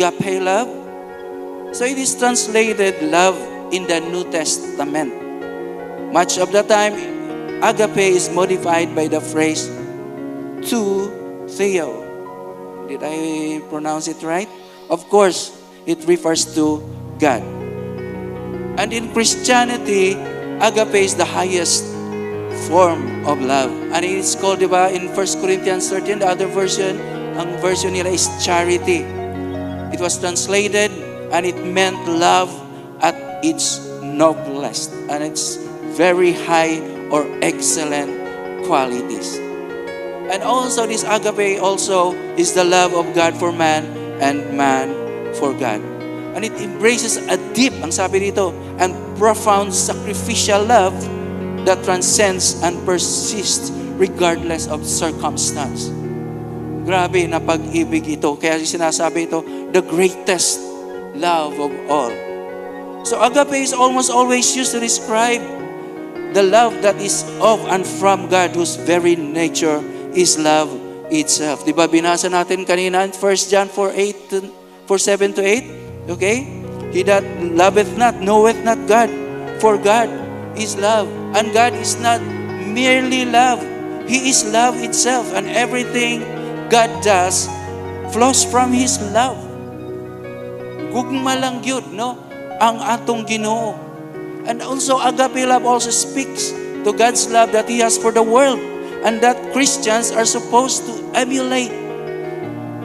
agape love. So it is translated love in the New Testament. Much of the time, agape is modified by the phrase to theo. Did I pronounce it right? Of course, it refers to God. And in Christianity, agape is the highest form of love. And it is called, di ba, in 1 Corinthians 13, the other version, ang version nila is charity. It was translated and it meant love at its noblest and its very high or excellent qualities. And also this agape also is the love of God for man and man for God. And it embraces a deep, ang sabi dito, and profound sacrificial love that transcends and persists regardless of circumstance. Grabe na pag-ibig ito. Kaya sinasabi ito, the greatest love of all. So agape is almost always used to describe the love that is of and from God whose very nature is love itself. Di ba binasa natin kanina in 1 John 4, 8, 4, 7 to 8? Okay? He that loveth not, knoweth not God. For God is love. And God is not merely love. He is love itself. And everything God does flows from His love. Gugma lang yun, no? Ang atong ginoo. And also, agape love also speaks to God's love that He has for the world and that Christians are supposed to emulate.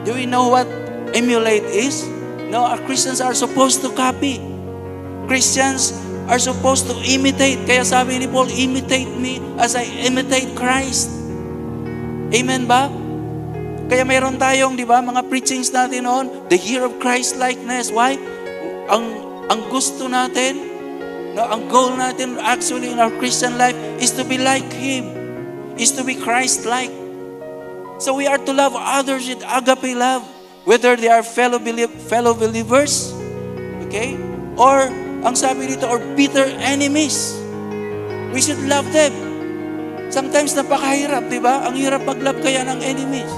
Do we know what emulate is? No, our Christians are supposed to copy. Christians are supposed to imitate. Kaya sabi ni Paul, imitate me as I imitate Christ. Amen ba? Kaya mayroon tayong, di ba, mga preachings natin noon, the year of Christ likeness. Why? Ang ang gusto natin, no, ang goal natin actually in our Christian life is to be like Him, is to be Christ-like. So we are to love others with agape love, whether they are fellow, belie- fellow believers, okay, or ang sabi dito, or bitter enemies. We should love them. Sometimes napakahirap, di ba? Ang hirap mag-love kaya ng enemies.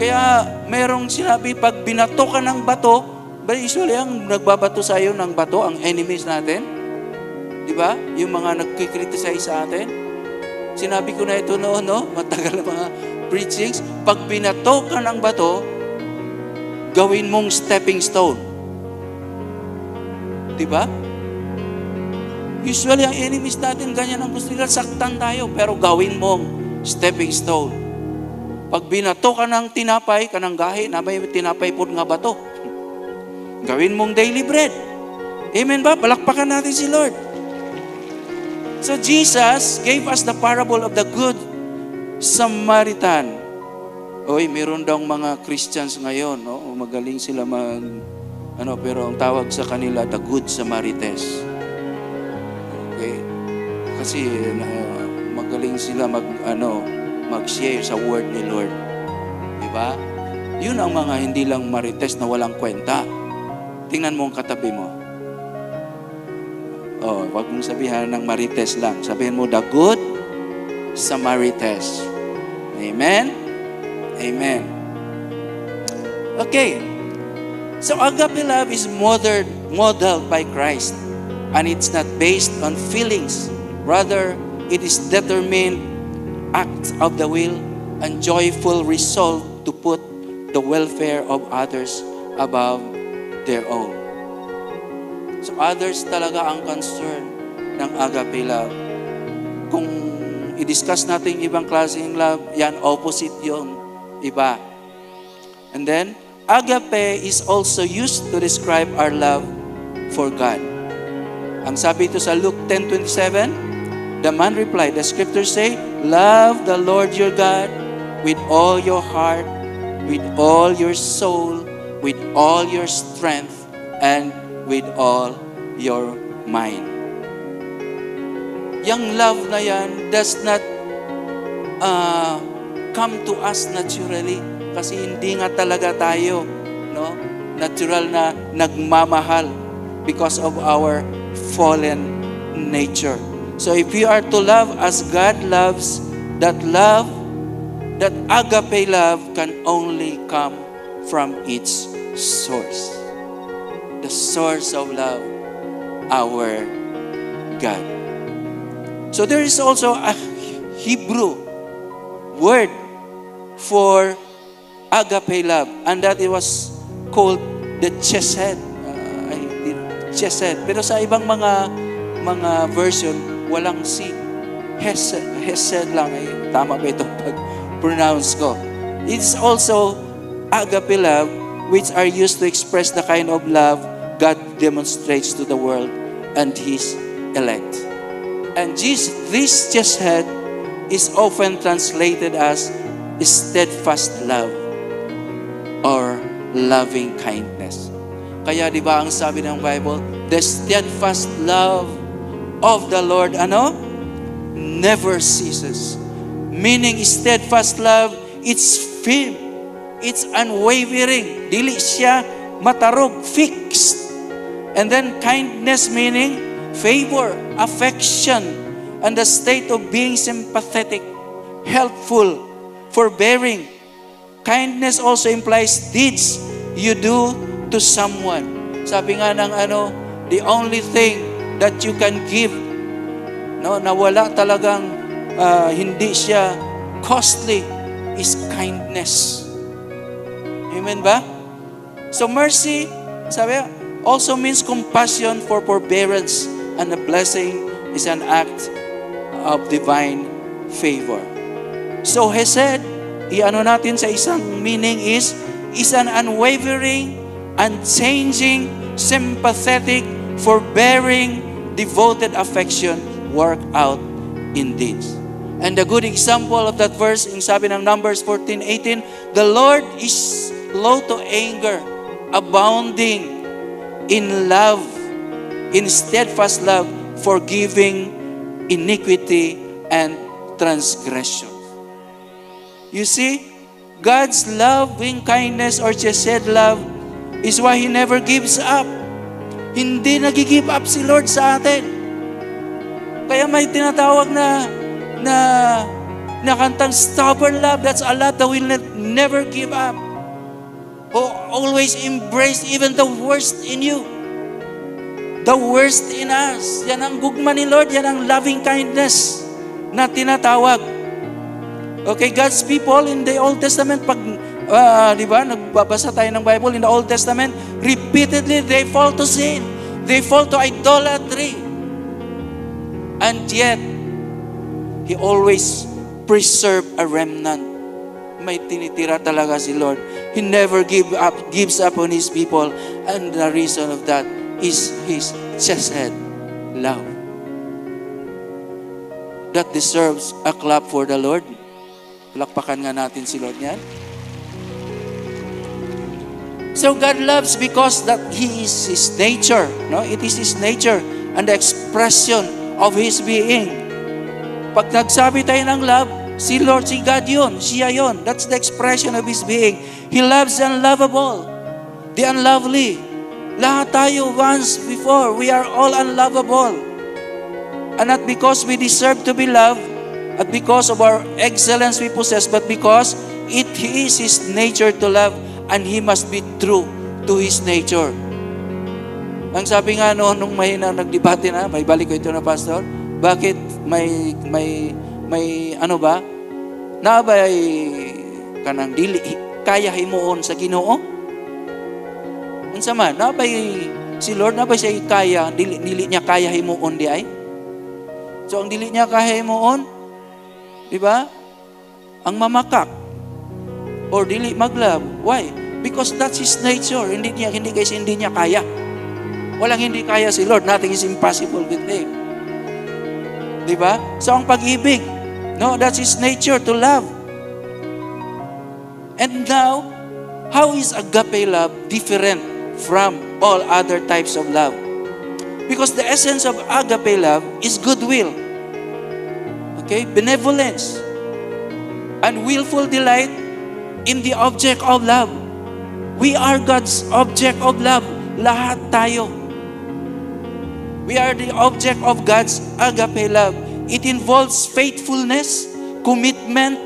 Kaya merong sinabi, pag binato ka ng bato, ba usually ang nagbabato sa iyo ng bato, ang enemies natin? Di ba? Yung mga nagkikriticize sa atin. Sinabi ko na ito noon, no? Matagal na mga preachings. Pag binato ka ng bato, gawin mong stepping stone. Di ba? Usually, ang enemies natin, ganyan ang gusto nila, saktan tayo, pero gawin mong stepping stone. Pag binato ka ng tinapay, kanang gahi, na may tinapay po nga bato. Gawin mong daily bread. Amen ba? Palakpakan natin si Lord. So Jesus gave us the parable of the good Samaritan. Oy, meron daw mga Christians ngayon, no? Magaling sila mag ano, pero ang tawag sa kanila the good Samaritans. Okay? Kasi na, magaling sila mag ano, mag-share sa word ni Lord. Di ba? Yun ang mga hindi lang marites na walang kwenta. Tingnan mo ang katabi mo. Oh, wag mong sabihan ng marites lang. Sabihin mo, the good Samarites. Amen? Amen. Okay. So agape love is modeled, modeled by Christ. And it's not based on feelings. Rather, it is determined act of the will and joyful resolve to put the welfare of others above their own. So others talaga ang concern ng agape love. Kung i-discuss natin ibang klaseng love, yan opposite yung iba. And then, agape is also used to describe our love for God. Ang sabi ito sa Luke 10.27, the man replied, the scriptures say, Love the Lord your God with all your heart, with all your soul, with all your strength, and with all your mind. Yung love na yan does not uh, come to us naturally kasi hindi nga talaga tayo no natural na nagmamahal because of our fallen nature. So if you are to love as God loves, that love, that agape love can only come from its source. The source of love, our God. So there is also a Hebrew word for agape love, and that it was called the chesed. Uh, chesed. Pero sa ibang mga mga version, walang si. Hesed, hesed lang. Eh, tama ba itong pag-pronounce ko? It's also agape love, which are used to express the kind of love God demonstrates to the world and His elect. And this, this chesed is often translated as steadfast love or loving kindness. Kaya di ba ang sabi ng Bible, the steadfast love of the Lord, ano? Never ceases. Meaning steadfast love, it's firm. It's unwavering. Dili siya matarog, fixed. And then kindness meaning favor, affection, and the state of being sympathetic, helpful, forbearing. Kindness also implies deeds you do to someone. Sabi nga ng ano, the only thing that you can give, no, na wala talagang uh, hindi siya costly, is kindness. Amen ba? So mercy, sabi, also means compassion for forbearance and a blessing is an act of divine favor. So Hesed, i-ano natin sa isang meaning is, is an unwavering, unchanging, sympathetic, forbearing, devoted affection work out in deeds. And the good example of that verse, in sabi ng Numbers 14:18, the Lord is slow to anger, abounding in love, in steadfast love, forgiving iniquity and transgression. You see, God's loving kindness or chesed love is why He never gives up. Hindi nag-give up si Lord sa atin. Kaya may tinatawag na na na kantang stubborn love. That's a love that will never give up. Who always embrace even the worst in you. The worst in us. Yan ang gugma ni Lord. Yan ang loving kindness na tinatawag. Okay, God's people in the Old Testament, pag, uh, di ba, nagbabasa tayo ng Bible in the Old Testament, repeatedly they fall to sin. They fall to idolatry. And yet, He always preserve a remnant. May tinitira talaga si Lord. He never give up, gives up on His people. And the reason of that is His chesed love. That deserves a clap for the Lord. Palakpakan nga natin si Lord niyan. So God loves because that He is His nature. No? It is His nature and the expression of His being. Pag nagsabi tayo ng love, si Lord, si God yun, siya yun. That's the expression of His being. He loves the unlovable, the unlovely. Lahat tayo once before, we are all unlovable. And not because we deserve to be loved, at because of our excellence we possess, but because it is His nature to love and He must be true to His nature. Ang sabi nga noon nung may na nagdebate na, may balik ko ito na pastor, bakit may may may ano ba? Naabay kanang dili kaya himuon sa Ginoo? Unsa man? Naabay si Lord naabay siya kaya dili dili niya kaya himuon di ay? So ang dili niya kaya himuon, di ba? Ang mamakak or dili maglove. Why? Because that's His nature. Hindi niya, hindi guys, hindi niya kaya. Walang hindi kaya si Lord. Nothing is impossible with Him. Di ba? So ang pag-ibig, no, that's His nature to love. And now, how is agape love different from all other types of love? Because the essence of agape love is goodwill. Okay? Benevolence. And willful delight in the object of love. We are God's object of love. Lahat tayo. We are the object of God's agape love. It involves faithfulness, commitment,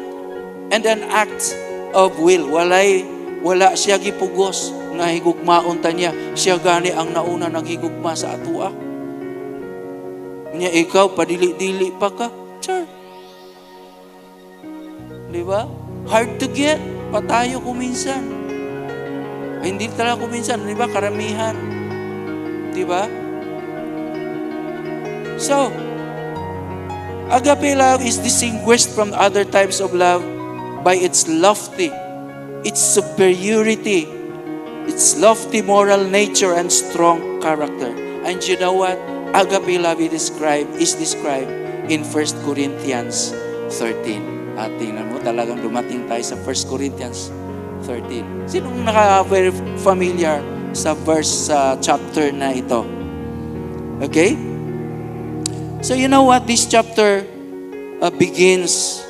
and an act of will. Walay, wala siya gipugos nga higugmaon ta niya, siya gani ang nauna naghigugma sa atua. Niya ikaw, padili-dili pa ka. Char. Di ba? Hard to get. Patayo kuminsan. Ay, hindi talaga kuminsan. Di ba? Karamihan. Di ba? So, agape love is distinguished from other types of love by its lofty, its superiority, its lofty moral nature and strong character. And you know what? Agape love is described, is described in 1 Corinthians 13. At tingnan mo, talagang dumating tayo sa 1 Corinthians 13. Sinong naka-very familiar sa verse sa chapter na ito? Okay? So you know what? This chapter uh, begins,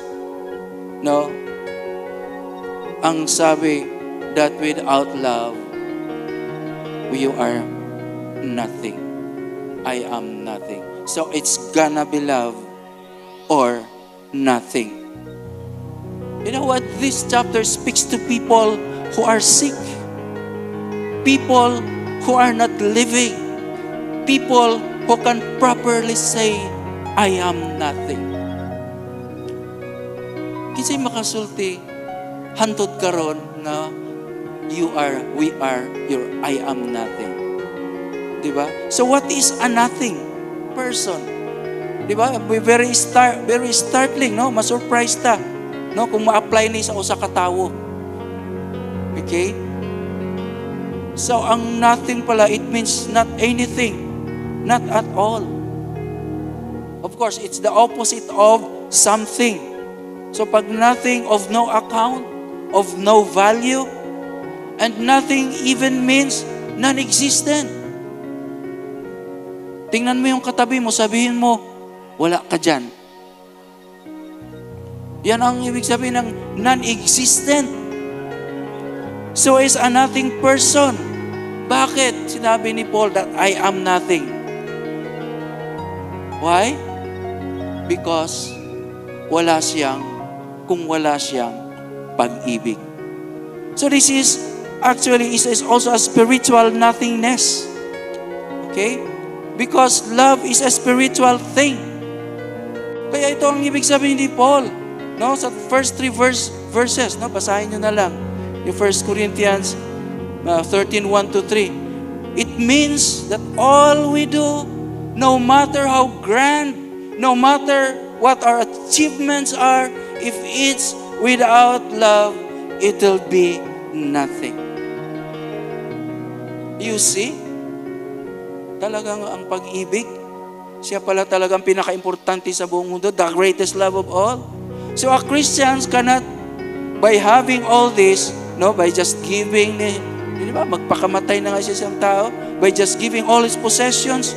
no? Ang sabi, that without love, you are nothing. I am nothing. So it's gonna be love or nothing. You know what? This chapter speaks to people who are sick, people who are not living, people who can properly say, I am nothing. Kasi makasulti, hantod karon nga you are, we are, your I am nothing. Di ba? So what is a nothing person? Di ba? Very star, very startling, no? Ma-surprise ta, no? Kung ma-apply ni sa usa ka tawo. Okay? So ang nothing pala it means not anything, not at all. Of course, it's the opposite of something. So pag nothing of no account, of no value, and nothing even means non-existent. Tingnan mo yung katabi mo, sabihin mo, wala ka dyan. Yan ang ibig sabihin ng non-existent. So is a nothing person. Bakit sinabi ni Paul that I am nothing? Why? Because wala siyang, kung wala siyang pag-ibig. So this is actually is, is also a spiritual nothingness. Okay? Because love is a spiritual thing. Kaya ito ang ibig sabihin ni Paul. No, sa first three verse, verses, no, basahin nyo na lang. Yung 1 Corinthians uh, 13, 1 to 3. It means that all we do, no matter how grand, no matter what our achievements are, if it's without love, it'll be nothing. You see? Talagang ang pag-ibig, siya pala talagang pinaka-importante sa buong mundo, the greatest love of all. So a Christians cannot, by having all this, no, by just giving, eh, di ba, magpakamatay na nga siya siyang tao, by just giving all his possessions,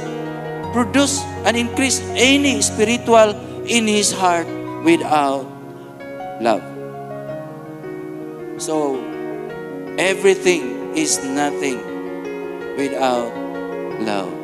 produce and increase any spiritual in his heart without love. So, everything is nothing without love.